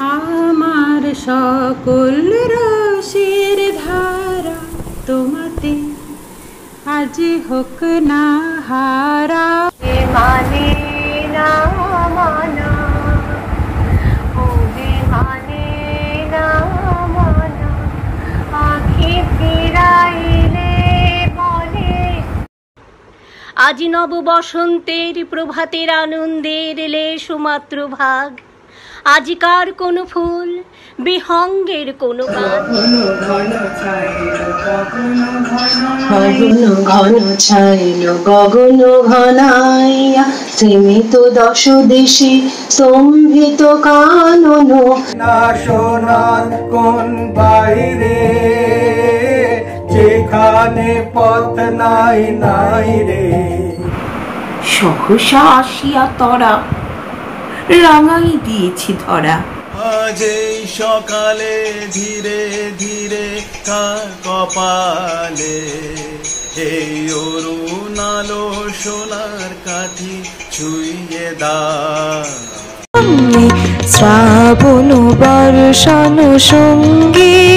আমার সকল রসের ধারা তোমাতে। আজ হোক না হারা। মানে না মানা মানে না মানা আখি বলে। আজ নব বসন্তের প্রভাতের আনন্দের লেশ মাত্র ভাগ। আজিকার কোন ফুল বিহঙ্গের কোন গান। ঘন ছাইল গগন ঘনাইয়া সীমিত দশ দেশে স্তম্ভিত কানন। কোন বাইরে যেখানে পথ নাই নাই রে। সহসা আসিয়া তরা রাঙাই দিয়েছি ধরা। আজ সকালে ধীরে ধীরে কার কপালে এই অরুণালো সোনার কাঠি ছুঁয়ে দা শ্রাবণ বর্ষণ সঙ্গীতে